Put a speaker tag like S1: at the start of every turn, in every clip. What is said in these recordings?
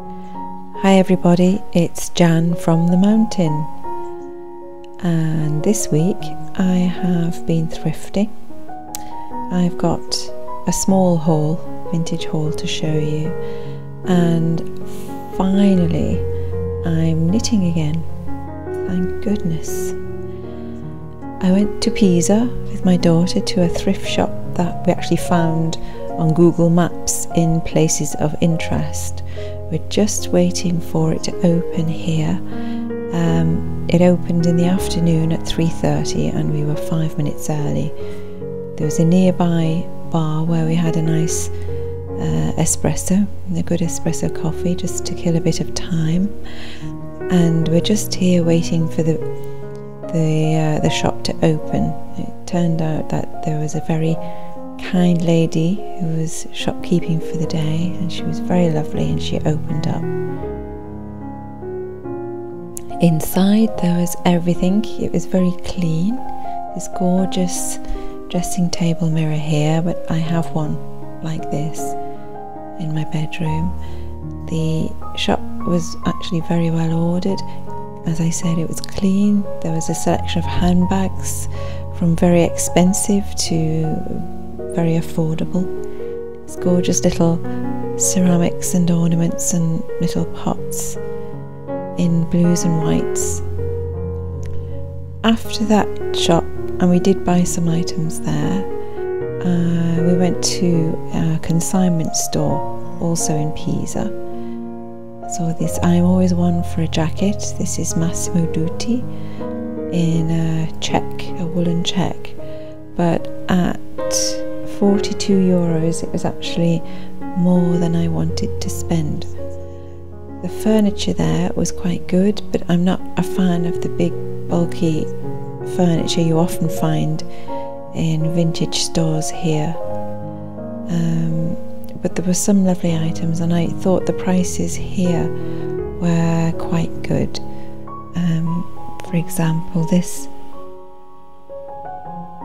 S1: Hi everybody, it's Jan from the mountain. And this week I have been thrifting. I've got a small haul, vintage haul to show you. And finally I'm knitting again. Thank goodness. I went to Pisa with my daughter to a thrift shop that we actually found on Google Maps in places of interest we're just waiting for it to open here. Um, it opened in the afternoon at 3:30, and we were five minutes early. There was a nearby bar where we had a nice uh, espresso, a good espresso coffee, just to kill a bit of time. And we're just here waiting for the the uh, the shop to open. It turned out that there was a very kind lady who was shopkeeping for the day, and she was very lovely, and she opened up. Inside, there was everything, it was very clean. This gorgeous dressing table mirror here, but I have one like this in my bedroom. The shop was actually very well ordered. As I said, it was clean. There was a selection of handbags from very expensive to very affordable. It's gorgeous little ceramics and ornaments and little pots in blues and whites. After that shop, and we did buy some items there, uh, we went to a consignment store also in Pisa. So this, I'm always one for a jacket. This is Massimo Dutti in a check, a woolen check. But at 42 euros, it was actually more than I wanted to spend. The furniture there was quite good, but I'm not a fan of the big, bulky furniture you often find in vintage stores here. Um, but there were some lovely items, and I thought the prices here were quite good. Um, for example, this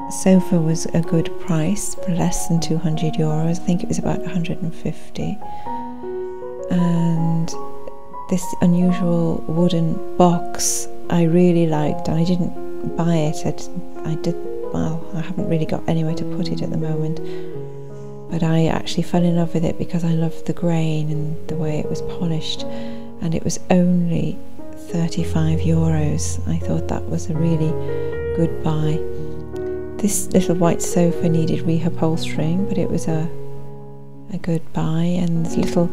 S1: sofa was a good price for less than 200 euros. I think it was about 150. And this unusual wooden box I really liked. I didn't buy it. I, I did well. I haven't really got anywhere to put it at the moment. But I actually fell in love with it because I loved the grain and the way it was polished. And it was only 35 euros. I thought that was a really good buy. This little white sofa needed reupholstering, but it was a a good buy. And this little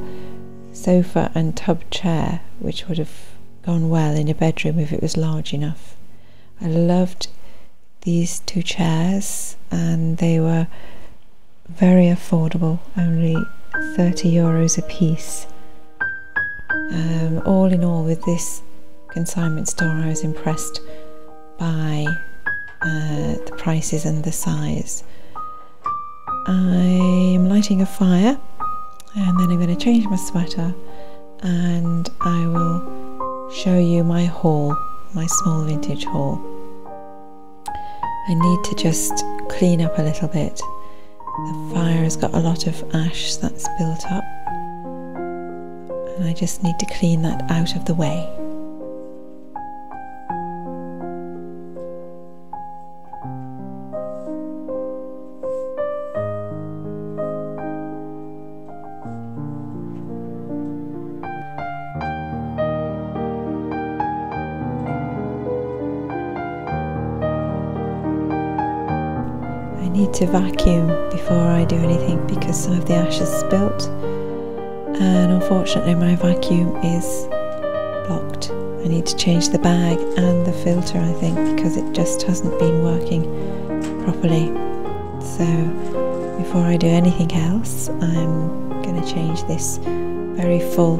S1: sofa and tub chair, which would have gone well in a bedroom if it was large enough. I loved these two chairs, and they were very affordable, only 30 euros a piece. Um, all in all, with this consignment store, I was impressed by uh, the prices and the size. I'm lighting a fire and then I'm going to change my sweater and I will show you my haul, my small vintage haul. I need to just clean up a little bit. The fire has got a lot of ash that's built up and I just need to clean that out of the way. Need to vacuum before I do anything because some of the ash has spilt and unfortunately my vacuum is blocked. I need to change the bag and the filter I think because it just hasn't been working properly. So before I do anything else I'm going to change this very full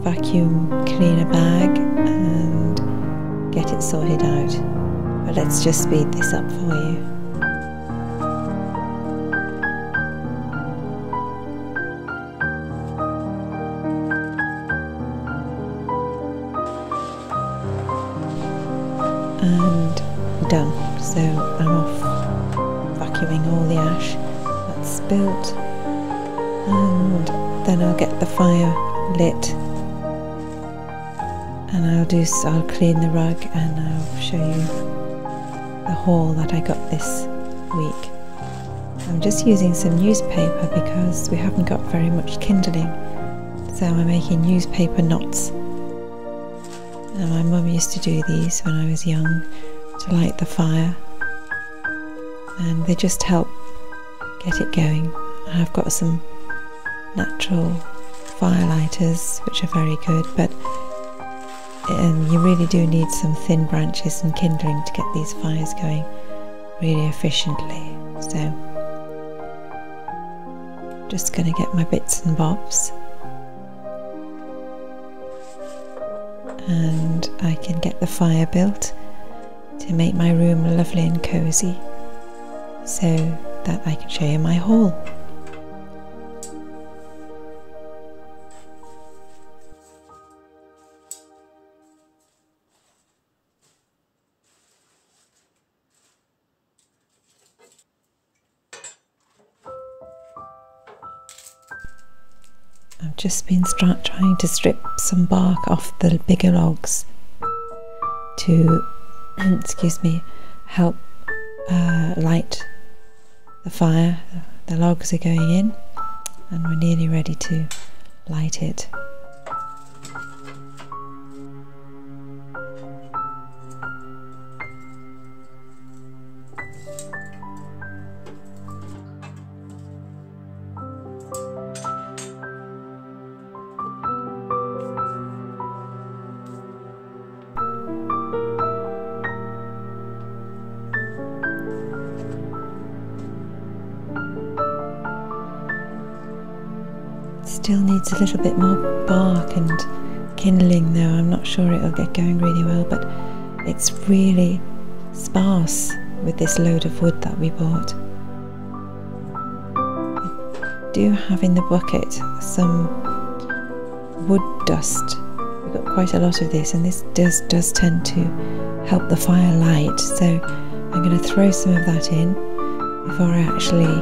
S1: vacuum cleaner bag and get it sorted out. But let's just speed this up for you. Done. So I'm off vacuuming all the ash that's spilt. And then I'll get the fire lit. And I'll do I'll clean the rug and I'll show you the haul that I got this week. I'm just using some newspaper because we haven't got very much kindling. So I'm making newspaper knots. And my mum used to do these when I was young to light the fire. And they just help get it going. I've got some natural firelighters which are very good but um, you really do need some thin branches and kindling to get these fires going really efficiently. So just going to get my bits and bobs. And I can get the fire built to make my room lovely and cozy so that I can show you my haul. I've just been trying to strip some bark off the bigger logs to, excuse me, help uh, light the fire. The logs are going in and we're nearly ready to light it. Still needs a little bit more bark and kindling though. I'm not sure it'll get going really well, but it's really sparse with this load of wood that we bought. I do have in the bucket some wood dust. We've got quite a lot of this, and this does does tend to help the fire light. So I'm going to throw some of that in before I actually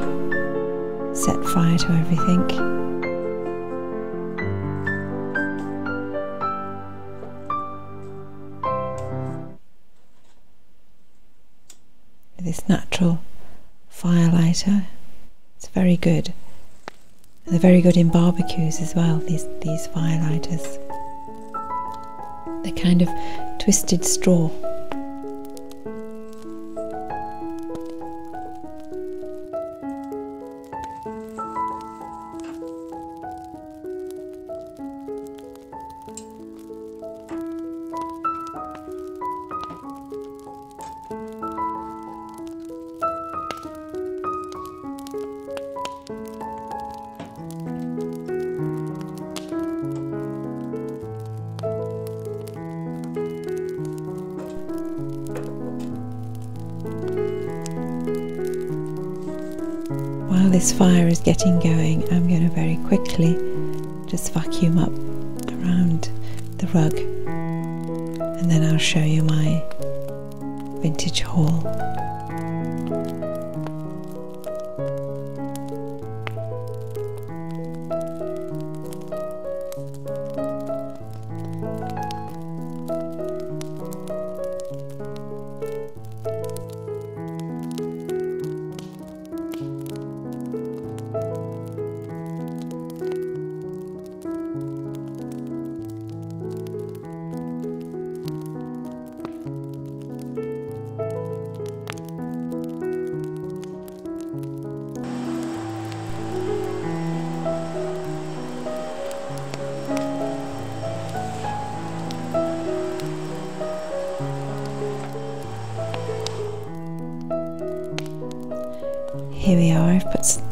S1: set fire to everything. This natural firelighter. It's very good. And they're very good in barbecues as well, these, these firelighters. They're kind of twisted straw. This fire is getting going, I'm going to very quickly just vacuum up around the rug and then I'll show you my vintage haul.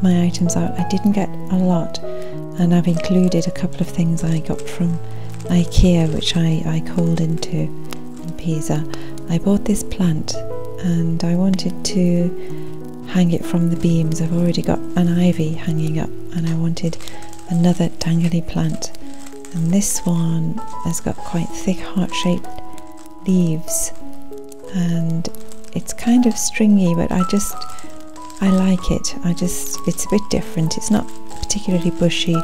S1: My items out. I didn't get a lot and I've included a couple of things I got from Ikea which I, I called into in Pisa. I bought this plant and I wanted to hang it from the beams. I've already got an ivy hanging up and I wanted another dangly plant. And this one has got quite thick heart-shaped leaves and it's kind of stringy but I just I like it. I just, it's a bit different. It's not particularly bushy.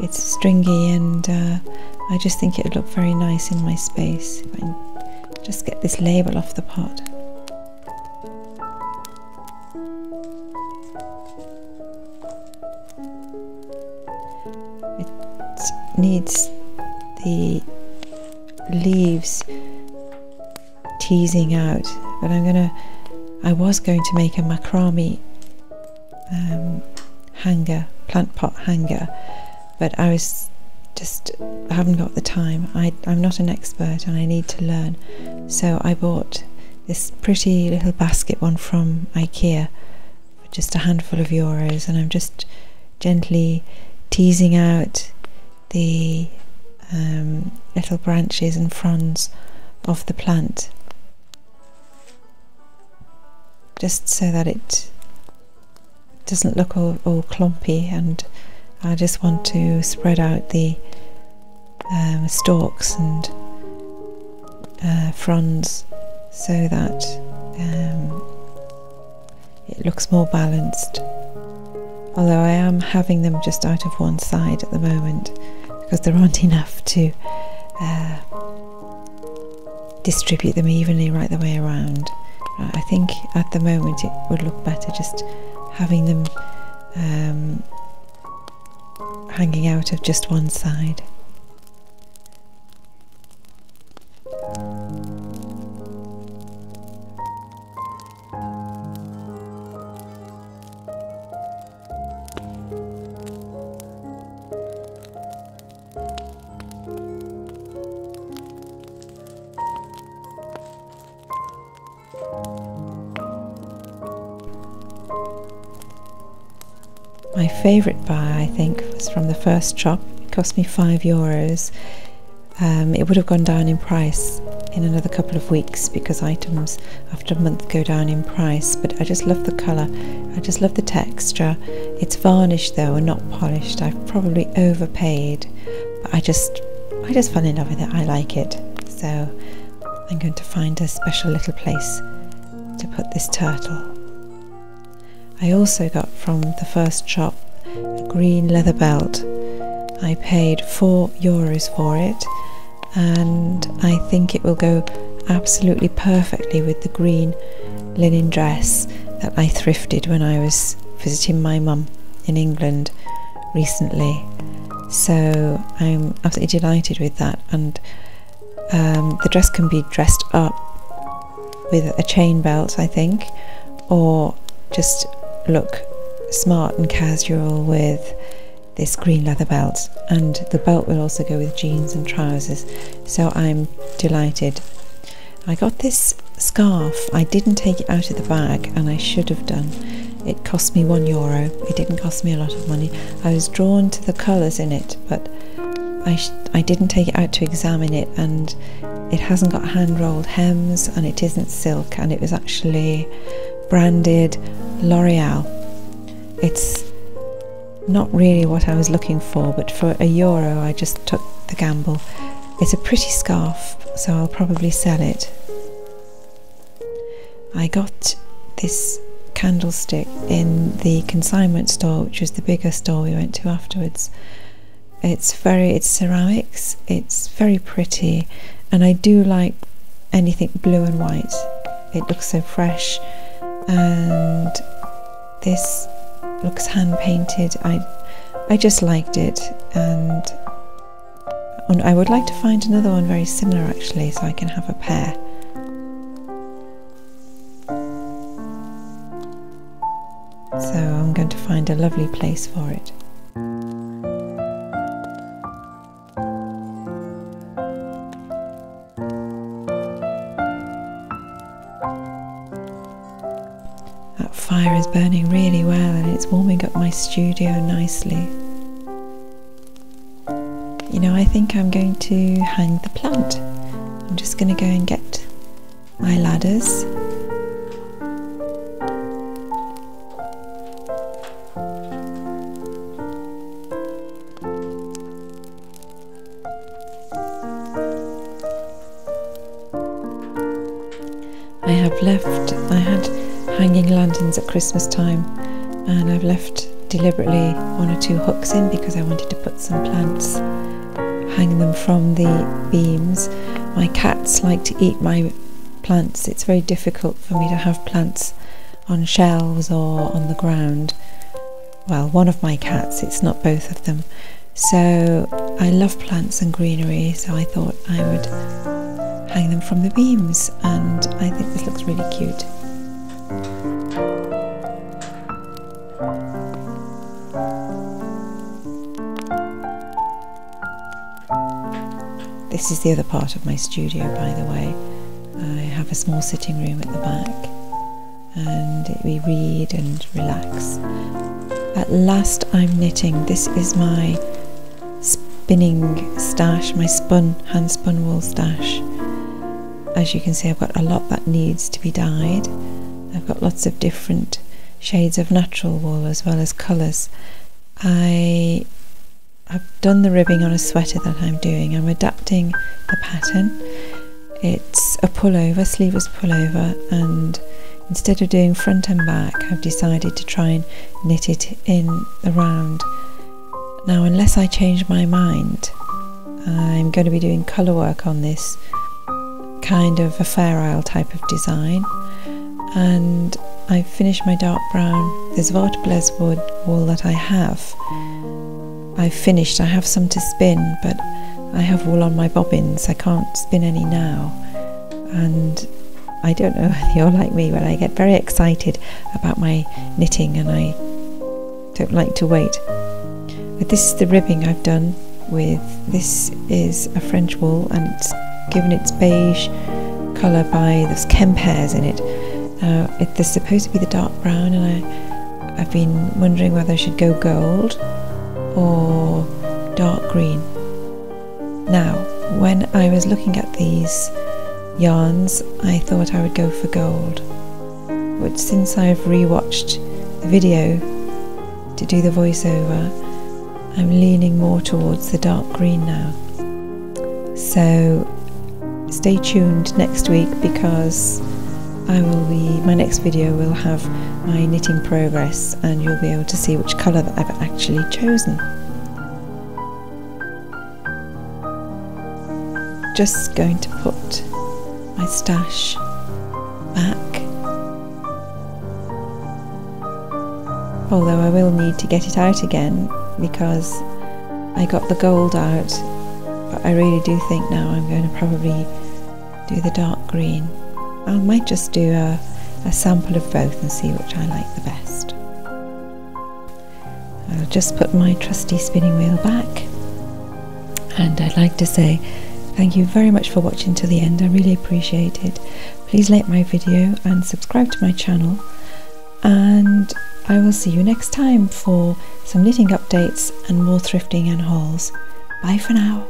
S1: it's stringy and uh, I just think it would look very nice in my space if I just get this label off the pot. It needs the leaves teasing out but I'm gonna I was going to make a macrame um, hanger plant pot hanger. But I was just I haven't got the time. I, I'm not an expert and I need to learn. So I bought this pretty little basket one from Ikea for just a handful of euros. And I'm just gently teasing out the um, little branches and fronds of the plant. Just so that it doesn't look all, all clumpy and I just want to spread out the um, stalks and uh, fronds so that um, it looks more balanced although I am having them just out of one side at the moment because there aren't enough to uh, distribute them evenly right the way around. I think at the moment it would look better just having them um, hanging out of just one side. Favourite buy, I think, was from the first shop. It cost me five euros. Um, it would have gone down in price in another couple of weeks because items after a month go down in price. But I just love the colour. I just love the texture. It's varnished though and not polished. I've probably overpaid, but I just, I just fell in love with it. I like it. So I'm going to find a special little place to put this turtle. I also got from the first shop green leather belt. I paid 4 euros for it and I think it will go absolutely perfectly with the green linen dress that I thrifted when I was visiting my mum in England recently. So I'm absolutely delighted with that and um, the dress can be dressed up with a chain belt, I think, or just look smart and casual with this green leather belt and the belt will also go with jeans and trousers. So I'm delighted. I got this scarf. I didn't take it out of the bag and I should have done. It cost me one euro. It didn't cost me a lot of money. I was drawn to the colours in it but I, I didn't take it out to examine it and it hasn't got hand rolled hems and it isn't silk and it was actually branded L'Oreal. It's not really what I was looking for, but for a euro I just took the gamble. It's a pretty scarf, so I'll probably sell it. I got this candlestick in the consignment store, which was the bigger store we went to afterwards. It's very, it's ceramics, it's very pretty, and I do like anything blue and white. It looks so fresh and this looks hand painted. I I just liked it and I would like to find another one very similar actually so I can have a pair. So I'm going to find a lovely place for it. Fire is burning really well and it's warming up my studio nicely. You know, I think I'm going to hang the plant. I'm just going to go and get my ladders. I have left, I had hanging lanterns at Christmas time, and I've left deliberately one or two hooks in because I wanted to put some plants, hang them from the beams. My cats like to eat my plants. It's very difficult for me to have plants on shelves or on the ground. Well, one of my cats, it's not both of them. So I love plants and greenery, so I thought I would hang them from the beams, and I think this looks really cute. This is the other part of my studio, by the way. I have a small sitting room at the back, and we read and relax. At last, I'm knitting. This is my spinning stash, my spun, hand spun wool stash. As you can see, I've got a lot that needs to be dyed. I've got lots of different shades of natural wool as well as colours. I I've done the ribbing on a sweater that I'm doing. I'm adapting the pattern. It's a pullover, sleeveless pullover, and instead of doing front and back, I've decided to try and knit it in the round. Now, unless I change my mind, I'm going to be doing colour work on this kind of a Fair Isle type of design. And I've finished my dark brown. There's Vart wood wool that I have I've finished. I have some to spin, but I have wool on my bobbins. I can't spin any now. And I don't know if you're like me, but I get very excited about my knitting and I don't like to wait. But this is the ribbing I've done with this is a French wool and it's given its beige colour by there's Kemp hairs in it. Now it, there's supposed to be the dark brown and I I've been wondering whether I should go gold or dark green. Now, when I was looking at these yarns, I thought I would go for gold. But since I've rewatched the video to do the voiceover, I'm leaning more towards the dark green now. So stay tuned next week because I will be my next video will have my knitting progress and you'll be able to see which colour that I've actually chosen. Just going to put my stash back although I will need to get it out again because I got the gold out but I really do think now I'm going to probably do the dark green. I might just do a a sample of both and see which I like the best. I'll just put my trusty spinning wheel back and I'd like to say thank you very much for watching to the end. I really appreciate it. Please like my video and subscribe to my channel and I will see you next time for some knitting updates and more thrifting and hauls. Bye for now.